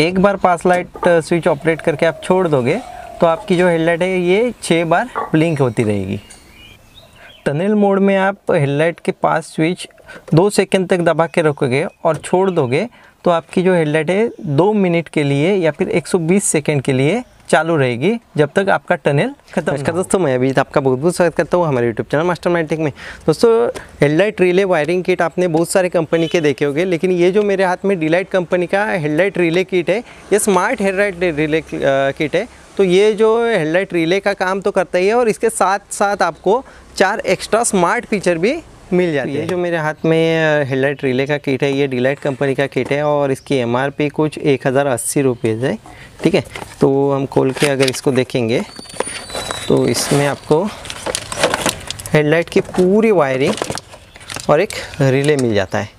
एक बार pass light switch operate करके आप छोड़ दोगे तो आपकी जो हेडलाइट है, ये छः बार ब्लिंक होती रहेगी। टनल मोड में आप हेडलाइट के पास स्विच दो सेकंड तक दबा के रखोगे और छोड़ दोगे तो आपकी जो हेडलाइट है, दो मिनट के लिए या फिर 120 सेकंड के लिए चालू रहेगी जब तक आपका टनल खत्म नमस्कार दोस्तों, मैं अभी आपका बहुत बहुत स्वागत करता हूँ हमारे यूट्यूब चैनल मास्टर मैटिक में। दोस्तों हेडलाइट रिले वायरिंग किट आपने बहुत सारे कंपनी के देखे होंगे, लेकिन ये जो मेरे हाथ में डिलाइट कंपनी का हेडलाइट रिले किट है, ये स्मार्ट हेडलाइट रिले किट है। तो ये जो हेडलाइट रिले का काम तो करता ही है और इसके साथ साथ आपको चार एक्स्ट्रा स्मार्ट फीचर भी मिल जाती है ये जो मेरे हाथ में हेडलाइट रिले का किट है ये डिलाइट कंपनी का किट है और इसकी एमआरपी कुछ एक हज़ार अस्सी रुपीज़ है ठीक है? तो हम खोल के अगर इसको देखेंगे तो इसमें आपको हेडलाइट की पूरी वायरिंग और एक रिले मिल जाता है।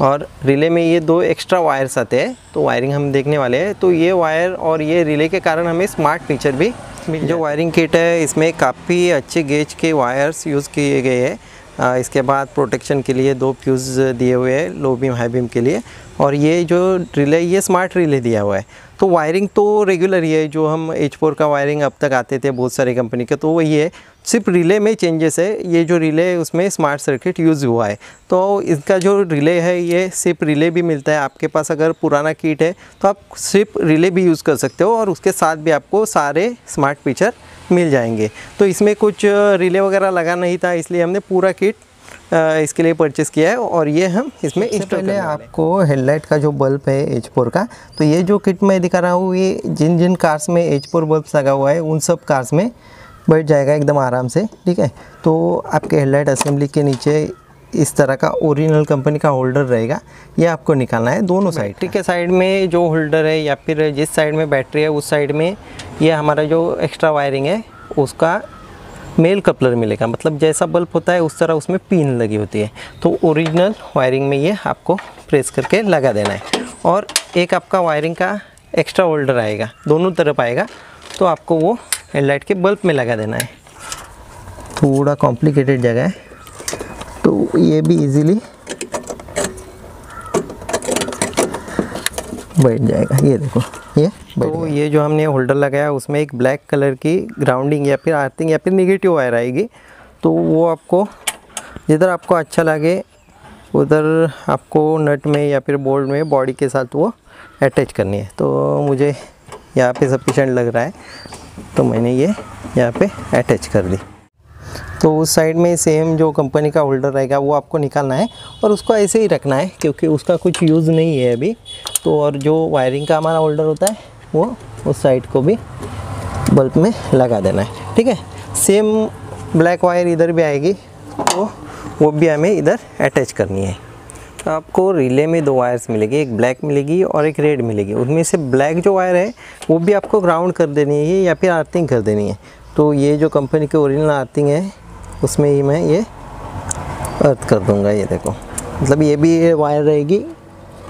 और रिले में ये दो एक्स्ट्रा वायर्स आते हैं तो वायरिंग हम देखने वाले हैं। तो ये वायर और ये रिले के कारण हमें स्मार्ट फीचर भी मिल जो वायरिंग किट है इसमें काफ़ी अच्छे गेज के वायर्स यूज़ किए गए हैं। इसके बाद प्रोटेक्शन के लिए दो फ्यूज़ दिए हुए हैं लो बीम हाई बीम के लिए। और ये जो रिले ये स्मार्ट रिले दिया हुआ है। तो वायरिंग तो रेगुलर ही है, जो हम एच फोर का वायरिंग अब तक आते थे बहुत सारी कंपनी के तो वही है। सिर्फ़ रिले में चेंजेस है, ये जो रिले है उसमें स्मार्ट सर्किट यूज़ हुआ है। तो इसका जो रिले है, ये सिर्फ़ रिले भी मिलता है। आपके पास अगर पुराना किट है तो आप सिर्फ़ रिले भी यूज़ कर सकते हो और उसके साथ भी आपको सारे स्मार्ट फीचर मिल जाएँगे। तो इसमें कुछ रिले वगैरह लगा नहीं था, इसलिए हमने पूरा किट इसके लिए परचेस किया है और ये हम इसमें इस पहले आपको हेडलाइट का जो बल्ब है एच फोर का तो ये जो किट मैं दिखा रहा हूँ ये जिन जिन कार्स में एच फोर बल्ब लगा हुआ है उन सब कार्स में बैठ जाएगा एकदम आराम से ठीक है? तो आपके हेडलाइट असेंबली के नीचे इस तरह का ओरिजिनल कंपनी का होल्डर रहेगा ये आपको निकालना है दोनों साइड ठीक है साइड में जो होल्डर है या फिर जिस साइड में बैटरी है उस साइड में ये हमारा जो एक्स्ट्रा वायरिंग है उसका मेल कपलर मिलेगा। मतलब जैसा बल्ब होता है, उस तरह उसमें पिन लगी होती है। तो ओरिजिनल वायरिंग में ये आपको प्रेस करके लगा देना है। और एक आपका वायरिंग का एक्स्ट्रा होल्डर आएगा, दोनों तरफ़ आएगा तो आपको वो हेडलाइट के बल्ब में लगा देना है। थोड़ा कॉम्प्लिकेटेड जगह है। तो ये भी इजीली बैठ जाएगा। ये देखो, ये तो ये जो हमने होल्डर लगाया उसमें एक ब्लैक कलर की ग्राउंडिंग या फिर आर्थिंग या फिर निगेटिव वायर आएगी। तो वो आपको जिधर आपको अच्छा लगे उधर आपको नट में या फिर बोल्ट में बॉडी के साथ वो अटैच करनी है। तो मुझे यहाँ पे सफिशेंट लग रहा है तो मैंने ये यहाँ पे अटैच कर दी। तो उस साइड में सेम जो कंपनी का होल्डर रहेगा वो आपको निकालना है और उसको ऐसे ही रखना है क्योंकि उसका कुछ यूज़ नहीं है अभी। तो और जो वायरिंग का हमारा होल्डर होता है वो, उस साइड को भी बल्ब में लगा देना है। ठीक है? सेम ब्लैक वायर इधर भी आएगी तो वो भी हमें इधर अटैच करनी है। तो आपको रिले में दो वायर्स मिलेगी, एक ब्लैक मिलेगी और एक रेड मिलेगी। उनमें से ब्लैक जो वायर है, वो भी आपको ग्राउंड कर देनी है या फिर आर्थिंग कर देनी है। तो ये जो कंपनी की ओरिजिनल आर्थिंग है, उसमें ही मैं ये अर्थ कर दूँगा, ये देखो। मतलब ये भी वायर रहेगी,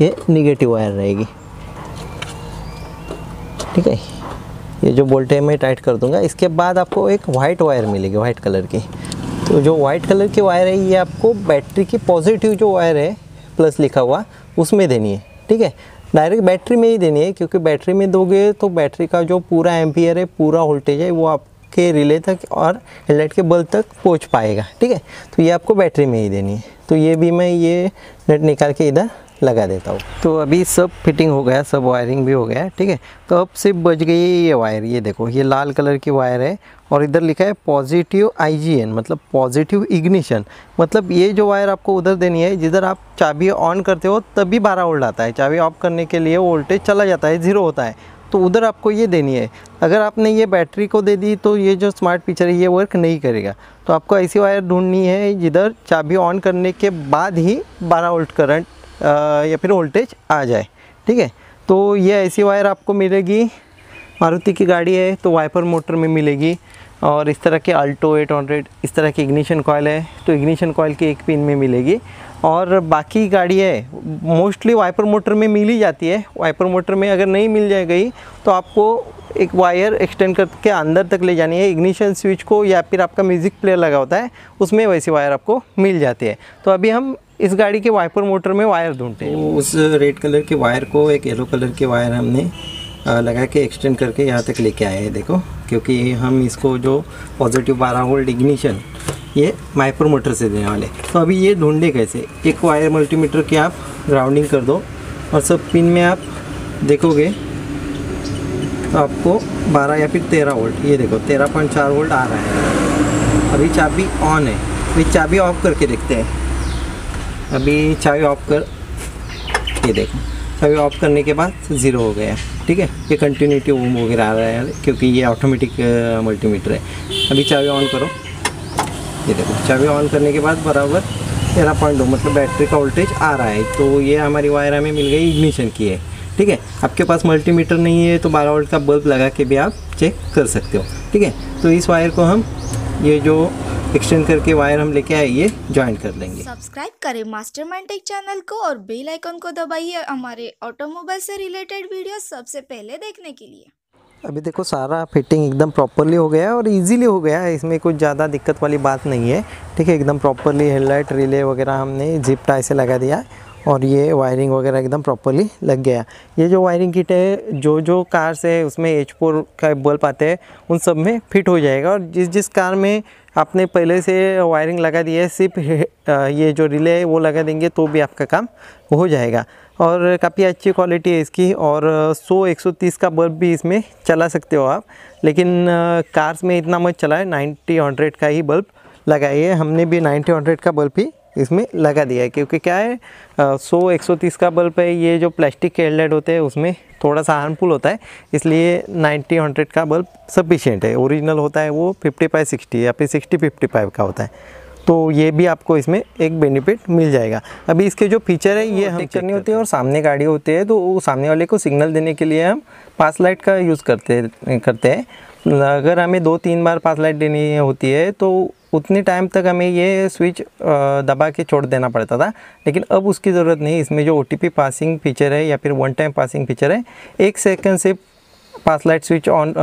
ये निगेटिव वायर रहेगी। ठीक है? ये जो बोल्ट है, मैं टाइट कर दूँगा। इसके बाद आपको एक वाइट वायर मिलेगी वाइट कलर की। तो जो वाइट कलर की वायर है, ये आपको बैटरी की पॉजिटिव जो वायर है प्लस लिखा हुआ, उसमें देनी है। ठीक है? डायरेक्ट बैटरी में ही देनी है, क्योंकि बैटरी में दोगे तो बैटरी का जो पूरा एम्पियर है, पूरा वोल्टेज है, वो आपके रिले तक और हेडलाइट के बल्ब तक पहुँच पाएगा। ठीक है? तो ये आपको बैटरी में ही देनी है। तो ये भी मैं ये नेट निकाल के इधर लगा देता हूँ। तो अभी सब फिटिंग हो गया, सब वायरिंग भी हो गया ठीक है? तो अब सिर्फ़ बच गई ये वायर ये देखो, ये लाल कलर की वायर है और इधर लिखा है पॉजिटिव आईजीएन मतलब पॉजिटिव इग्निशन मतलब ये जो वायर आपको उधर देनी है, जिधर आप चाबी ऑन करते हो, तभी बारह वोल्ट आता है। चाबी ऑफ़ करने के लिए वोल्टेज चला जाता है ज़ीरो होता है। तो उधर आपको ये देनी है। अगर आपने ये बैटरी को दे दी तो ये जो स्मार्ट फीचर है, ये वर्क नहीं करेगा। तो आपको ऐसी वायर ढूंढनी है, जिधर चाबी ऑन करने के बाद ही 12 वोल्ट करंट या फिर वोल्टेज आ जाए, ठीक है? तो ये ऐसी वायर आपको मिलेगी। मारुति की गाड़ी है तो वाइपर मोटर में मिलेगी। और इस तरह के अल्टो एट हंड्रेड इस तरह की इग्निशन कॉयल है तो इग्निशन कॉयल की एक पिन में मिलेगी। और बाकी गाड़ी है मोस्टली वाइपर मोटर में मिल ही जाती है। वाइपर मोटर में अगर नहीं मिल जाए गई तो आपको एक वायर एक्सटेंड करके अंदर तक ले जानी है इग्निशन स्विच को, या फिर आपका म्यूज़िक प्लेयर लगा होता है, उसमें वैसी वायर आपको मिल जाती है। तो अभी हम इस गाड़ी के वाइपर मोटर में वायर ढूंढते हैं। उस रेड कलर के वायर को, एक येलो कलर के वायर हमने लगा के एक्सटेंड करके यहाँ तक लेके आए हैं, देखो। क्योंकि हम इसको जो पॉजिटिव बारह वोल्ट इग्निशन ये माइपर मोटर से देने वाले। तो अभी ये ढूंढे कैसे? एक वायर मल्टीमीटर की आप ग्राउंडिंग कर दो और सब पिन में आप देखोगे तो आपको 12 या फिर 13 वोल्ट ये देखो 13.4 वोल्ट आ रहा है। अभी चाबी ऑन है। अभी चाबी ऑफ़ करके देखते हैं। अभी चाबी ऑफ़ कर, ये देखो। चाबी ऑफ़ करने के बाद ज़ीरो हो गया। ठीक है? ये कंटिन्यूटी ओम वगैरह आ रहा है, क्योंकि ये ऑटोमेटिक मल्टीमीटर है। अभी चाबी ऑन करो। ये देखो चाबी ऑन करने के बाद बराबर तेरह पॉइंट दो मतलब बैटरी का वोल्टेज आ रहा है। तो ये हमारी वायर हमें मिल गई इग्निशन की है। ठीक है? आपके पास मल्टीमीटर नहीं है तो 12 वोल्ट का बल्ब लगा के भी आप चेक कर सकते हो। ठीक है? तो इस वायर को हम ये जो एक्सटेंड करके वायर हम लेके आए ये ज्वाइन कर लेंगे। सब्सक्राइब करें मास्टरमाइंड टेक चैनल को और बेल आइकन को दबाइए हमारे ऑटोमोबाइल से रिलेटेड वीडियो सबसे पहले देखने के लिए। अभी देखो सारा फिटिंग एकदम प्रॉपरली हो गया है और इजीली हो गया है इसमें कुछ ज़्यादा दिक्कत वाली बात नहीं है। ठीक है एकदम प्रॉपरली हेडलाइट रिले वगैरह हमने जिप टाई से लगा दिया है। और ये वायरिंग वगैरह एकदम प्रॉपरली लग गया। ये जो वायरिंग किट है, जो जो कार से उसमें एच फोर का बल्ब आते हैं, उन सब में फिट हो जाएगा। और जिस जिस कार में आपने पहले से वायरिंग लगा दी है, सिर्फ़ ये जो रिले है, वो लगा देंगे तो भी आपका काम हो जाएगा। और काफ़ी अच्छी क्वालिटी है इसकी, और 100 130 का बल्ब भी इसमें चला सकते हो आप। लेकिन कार्स में इतना मत चला है 90 100 का ही बल्ब लगाइए। हमने भी 90 100 का बल्ब ही इसमें लगा दिया है क्योंकि क्या है सौ एक सौ तीस का बल्ब है ये जो प्लास्टिक के हेडलाइट होते हैं उसमें थोड़ा सा हार्मफुल होता है इसलिए 90 100 का बल्ब सफिशिएंट है। ओरिजिनल होता है वो 55 60 या फिर 60 55 का होता है। तो ये भी आपको इसमें एक बेनिफिट मिल जाएगा। अभी इसके जो फीचर है ये हम करनी होती है। और सामने गाड़ी होती है तो वो सामने वाले को सिग्नल देने के लिए हम पास लाइट का यूज़ करते करते हैं। अगर हमें दो तीन बार पास लाइट देनी होती है तो उतने टाइम तक हमें ये स्विच दबा के छोड़ देना पड़ता था। लेकिन अब उसकी ज़रूरत नहीं, इसमें जो ओटीपी पासिंग फीचर है या फिर वन टाइम पासिंग फीचर है, एक सेकेंड से पास लाइट स्विच ऑन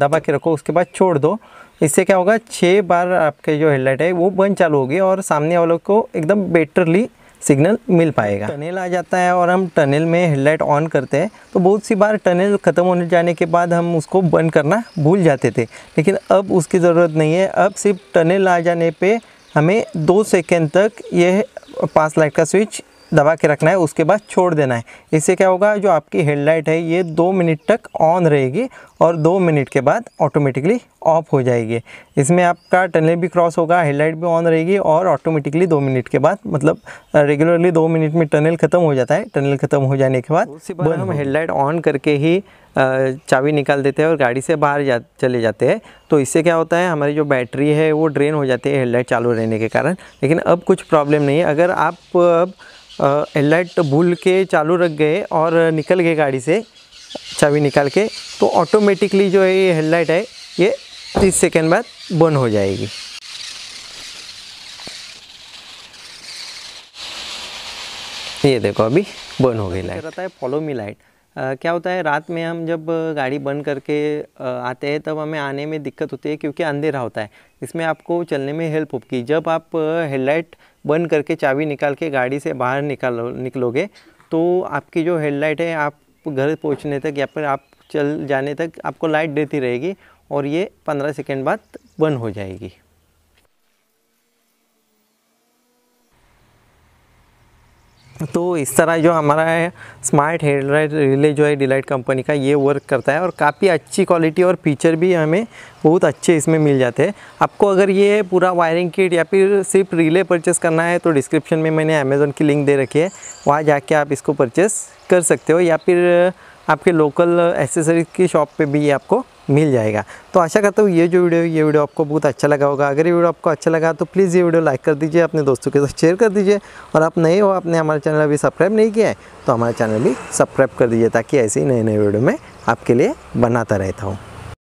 दबा के रखो, उसके बाद छोड़ दो। इससे क्या होगा छः बार आपके जो हेडलाइट है, वो बंद चालू होगी और सामने वालों को एकदम बेटरली सिग्नल मिल पाएगा। टनल आ जाता है और हम टनल में हेडलाइट ऑन करते हैं तो बहुत सी बार टनल ख़त्म होने जाने के बाद हम उसको बंद करना भूल जाते थे। लेकिन अब उसकी ज़रूरत नहीं है। अब सिर्फ़ टनल आ जाने पे हमें दो सेकेंड तक यह पास लाइट का स्विच दबा के रखना है उसके बाद छोड़ देना है। इससे क्या होगा जो आपकी हेडलाइट है ये दो मिनट तक ऑन रहेगी और दो मिनट के बाद ऑटोमेटिकली ऑफ़ हो जाएगी। इसमें आपका टनल भी क्रॉस होगा हेडलाइट भी ऑन रहेगी और ऑटोमेटिकली दो मिनट के बाद मतलब रेगुलरली दो मिनट में टनल ख़त्म हो जाता है। टनल ख़त्म हो जाने के बाद बंद हम हेडलाइट ऑन करके ही चाबी निकाल देते हैं और गाड़ी से बाहर जा चले जाते हैं। तो इससे क्या होता है हमारी जो बैटरी है वो ड्रेन हो जाती है हेडलाइट चालू रहने के कारण। लेकिन अब कुछ प्रॉब्लम नहीं है। अगर आप अब हेडलाइट भूल के चालू रख गए और निकल गए गाड़ी से, चाबी निकाल के। तो ऑटोमेटिकली जो है ये हेडलाइट है, ये तीस सेकेंड बाद बंद हो जाएगी। ये देखो अभी बंद हो गई लाइट रहता है फॉलो मी लाइट क्या होता है, रात में हम जब गाड़ी बंद करके आते हैं, तब हमें आने में दिक्कत होती है क्योंकि अंधेरा होता है। इसमें आपको चलने में हेल्प होगी। जब आप हेडलाइट बंद करके चाबी निकाल के गाड़ी से बाहर निकालो, निकलोगे तो आपकी जो हेडलाइट है, आप घर पहुँचने तक या फिर आप चल जाने तक आपको लाइट देती रहेगी और ये पंद्रह सेकेंड बाद बंद हो जाएगी। तो इस तरह जो हमारा है स्मार्ट हेडलाइट रिले जो है डिलाइट कंपनी का ये वर्क करता है और काफ़ी अच्छी क्वालिटी और फीचर भी हमें बहुत अच्छे इसमें मिल जाते हैं। आपको अगर ये पूरा वायरिंग किट या फिर सिर्फ़ रिले परचेस करना है तो डिस्क्रिप्शन में मैंने अमेज़ोन की लिंक दे रखी है। वहाँ जाके आप इसको परचेस कर सकते हो या फिर आपके लोकल एसेसरीज की शॉप पर भी ये आपको मिल जाएगा। तो आशा करता हूँ ये जो वीडियो ये वीडियो आपको बहुत अच्छा लगा होगा। अगर ये वीडियो आपको अच्छा लगा तो प्लीज़ ये वीडियो लाइक कर दीजिए, अपने दोस्तों के साथ शेयर कर दीजिए। और आप नए हो, आपने हमारा चैनल अभी सब्सक्राइब नहीं किया है तो हमारा चैनल भी सब्सक्राइब कर दीजिए, ताकि ऐसे ही नए नए वीडियो में आपके लिए बनाता रहता हूँ।